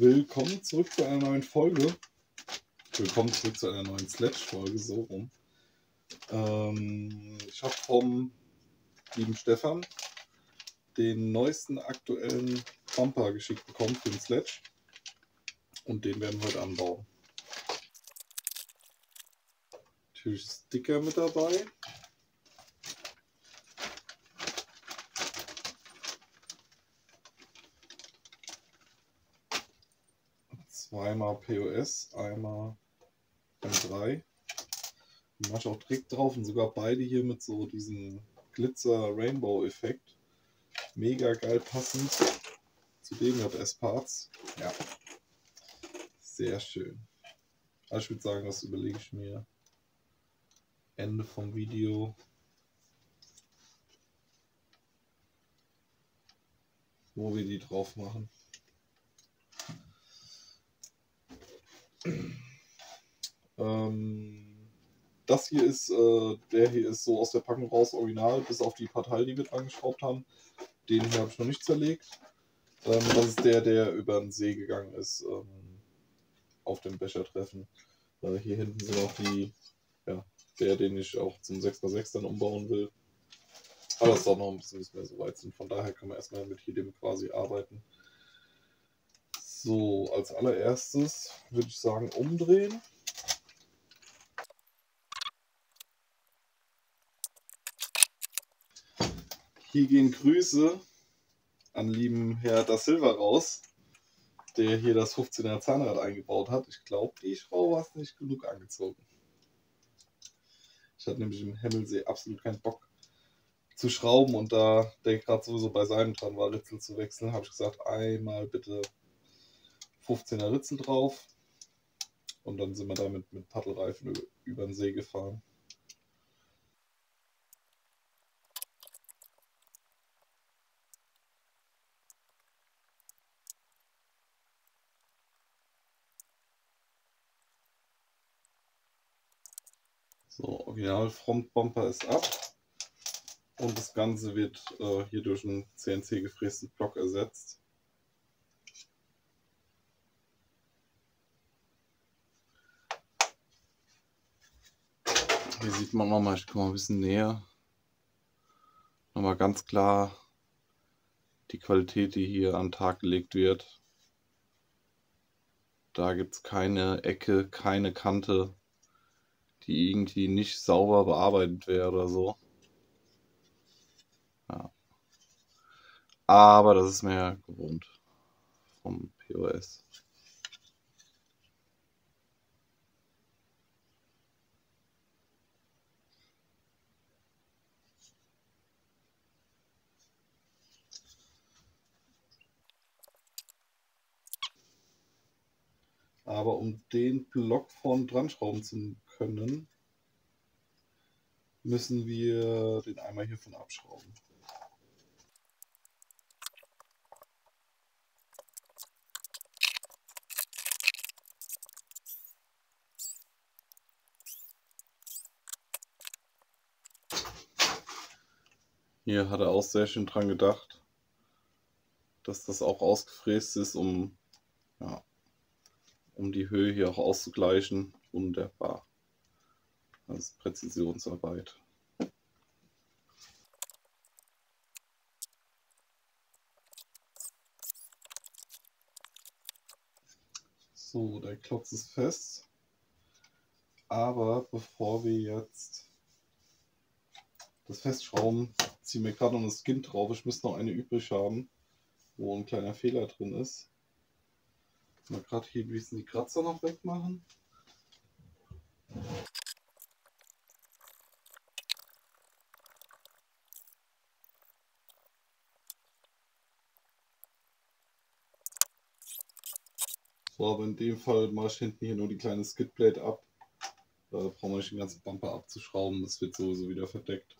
Willkommen zurück zu einer neuen Folge. Willkommen zurück zu einer neuen Sledge-Folge, so rum. Ähm, ich habe vom lieben Stefan den neuesten aktuellen Bumper geschickt bekommen für den Sledge. Und den werden wir heute anbauen. Natürlich Sticker mit dabei. Zweimal POS, einmal M3. Die mache ich auch direkt drauf und sogar beide hier mit so diesem Glitzer-Rainbow-Effekt. Mega geil passend zu dem JS-Parts. Ja, sehr schön. Also ich würde sagen, das überlege ich mir Ende vom Video. Wo wir die drauf machen. Das hier ist, äh, der hier ist so aus der Packung raus original, bis auf die Partei, die wir dran geschraubt haben. Den hier habe ich noch nicht zerlegt. Ähm, das ist der, der über den See gegangen ist ähm, auf dem Bechertreffen. Äh, hier hinten sind auch die, ja, der, den ich auch zum 6x6 dann umbauen will. Aber es dauert noch ein bisschen, bis wir so weit sind. Von daher kann man erstmal mit hier dem quasi arbeiten. So, als allererstes würde ich sagen umdrehen. Hier gehen Grüße an lieben Herr Da Silva raus, der hier das 15er Zahnrad eingebaut hat. Ich glaube, die Schraube war nicht genug angezogen. Ich hatte nämlich im Hemmelsee absolut keinen Bock zu schrauben und da der gerade sowieso bei seinem dran war, Ritzel zu wechseln, habe ich gesagt, einmal bitte 15er Ritzel drauf. Und dann sind wir damit mit Paddelreifen über den See gefahren. So, Original Frontbumper ist ab. Und das Ganze wird äh, hier durch einen CNC gefrästen Block ersetzt. Hier sieht man nochmal, ich komme mal ein bisschen näher. Nochmal ganz klar die Qualität, die hier an den Tag gelegt wird. Da gibt es keine Ecke, keine Kante, die irgendwie nicht sauber bearbeitet wäre oder so. Ja. Aber das ist mir gewohnt vom POS. Aber um den Block vorn dran schrauben zu können, müssen wir den einmal hiervon abschrauben. Hier hat er auch sehr schön dran gedacht, dass das auch ausgefräst ist, um ja, um die Höhe hier auch auszugleichen. Wunderbar. Das ist Präzisionsarbeit. So, der Klotz ist fest. Aber bevor wir jetzt das festschrauben, ziehen wir gerade noch das Skin drauf. Ich müsste noch eine übrig haben, wo ein kleiner Fehler drin ist. Mal gerade hier ein bisschen die Kratzer noch wegmachen. So, aber in dem Fall mache ich hinten hier nur die kleine Skidplate ab. Da brauchen wir nicht den ganzen Bumper abzuschrauben, das wird sowieso wieder verdeckt.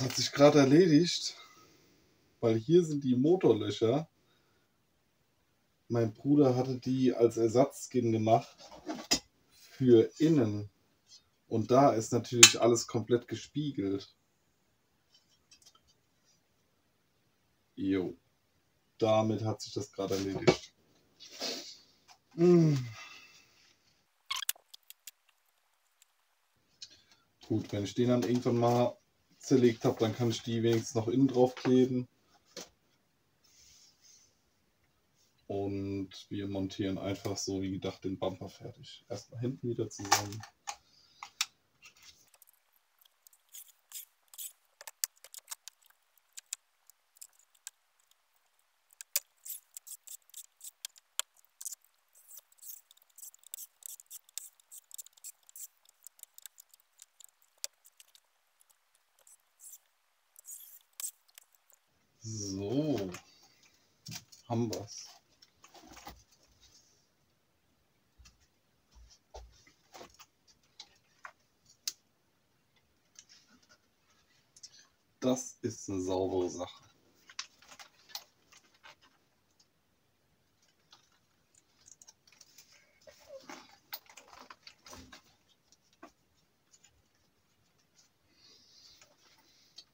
Hat sich gerade erledigt, weil hier sind die Motorlöcher. Mein Bruder hatte die als Ersatzskin gemacht für innen. Und da ist natürlich alles komplett gespiegelt. Jo. Damit hat sich das gerade erledigt. Mm. Gut, wenn ich den dann irgendwann mal zerlegt habe, dann kann ich die wenigstens noch innen drauf kleben. Und wir montieren einfach so wie gedacht den Bumper fertig. Erstmal hinten wieder zusammen. So, haben wir's. Das ist eine saubere Sache.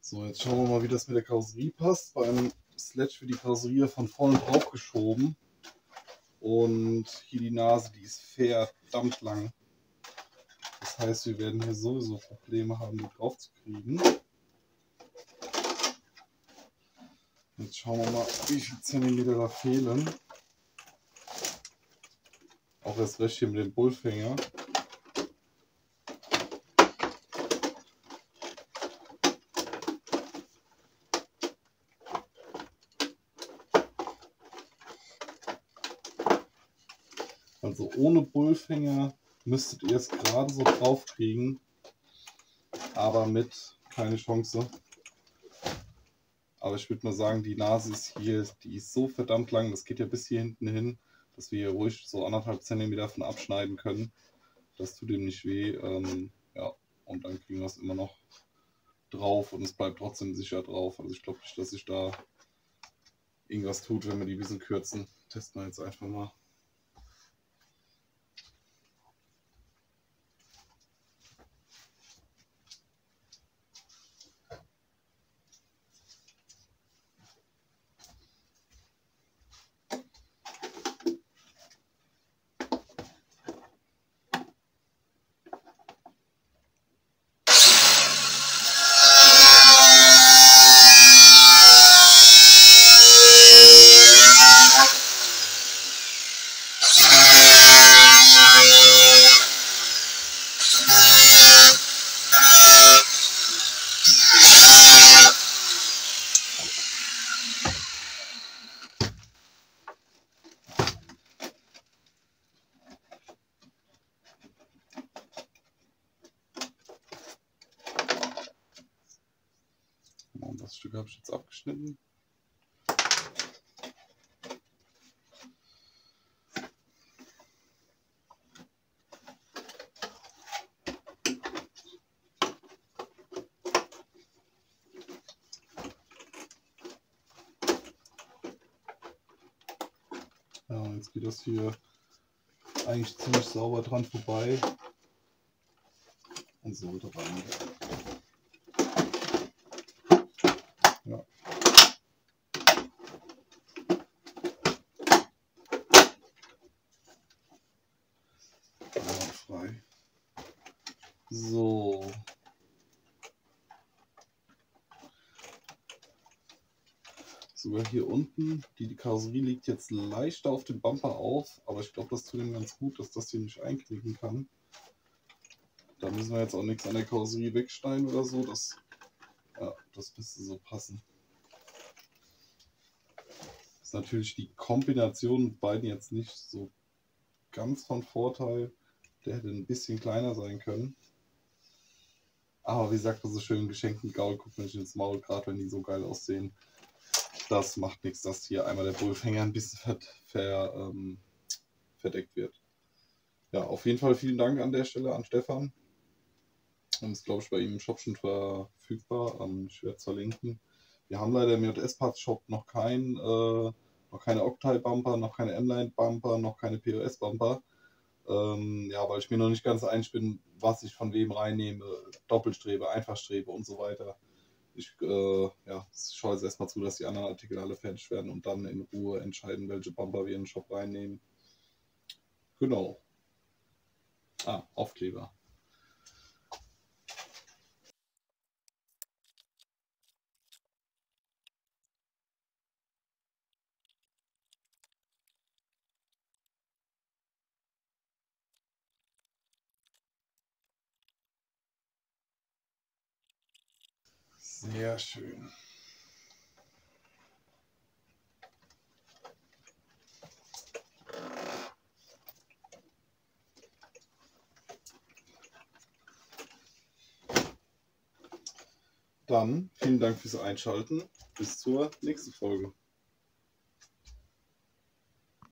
So, jetzt schauen wir mal, wie das mit der Karosserie passt. Beim Sledge wird die Karosserie von vorne drauf geschoben. Und hier die Nase, die ist verdammt lang. Das heißt, wir werden hier sowieso Probleme haben, die drauf zu kriegen. Jetzt schauen wir mal, wie viele Zentimeter da fehlen. Auch das recht hier mit dem Bullfänger. Also ohne Bullfänger müsstet ihr es gerade so drauf kriegen, aber mit keine Chance. Aber ich würde mal sagen, die Nase ist hier, die ist so verdammt lang, das geht ja bis hier hinten hin, dass wir hier ruhig so anderthalb Zentimeter von abschneiden können. Das tut ihm nicht weh. Ähm, ja, und dann kriegen wir es immer noch drauf und es bleibt trotzdem sicher drauf. Also ich glaube nicht, dass sich da irgendwas tut, wenn wir die ein bisschen kürzen. Testen wir jetzt einfach mal. Und das Stück habe ich jetzt abgeschnitten. Ja, und jetzt geht das hier eigentlich ziemlich sauber dran vorbei und sollte rein. Ja. frei. So. Sogar hier unten, die, die Karosserie liegt jetzt leichter auf dem Bumper auf, aber ich glaube, das tut ihm ganz gut, dass das hier nicht einknicken kann. Da müssen wir jetzt auch nichts an der Karosserie wegschneiden oder so. Das, ja, das müsste so passen. Ist natürlich die Kombination beiden jetzt nicht so ganz von Vorteil. Der hätte ein bisschen kleiner sein können. Aber wie sagt man so schön, geschenkten Gaul guckt man nicht ins Maul, gerade wenn die so geil aussehen. Das macht nichts, dass hier einmal der Bullfänger ein bisschen ver, ver, ähm, verdeckt wird. Ja, auf jeden Fall vielen Dank an der Stelle an Stefan. Und ist, glaube ich, bei ihm im Shop schon verfügbar. Ähm, ich werde es verlinken. Wir haben leider im JS-Parts-Shop noch kein, äh, noch keine Octile-Bumper, noch keine M-Line-Bumper, noch keine POS-Bumper. Ähm, ja, weil ich mir noch nicht ganz einig bin, was ich von wem reinnehme. Doppelstrebe, Einfachstrebe und so weiter. Ich äh, ja, schaue jetzt erstmal zu, dass die anderen Artikel alle fertig werden und dann in Ruhe entscheiden, welche Bumper wir in den Shop reinnehmen. Genau. Ah, Aufkleber. Sehr schön. Dann vielen Dank fürs Einschalten. Bis zur nächsten Folge.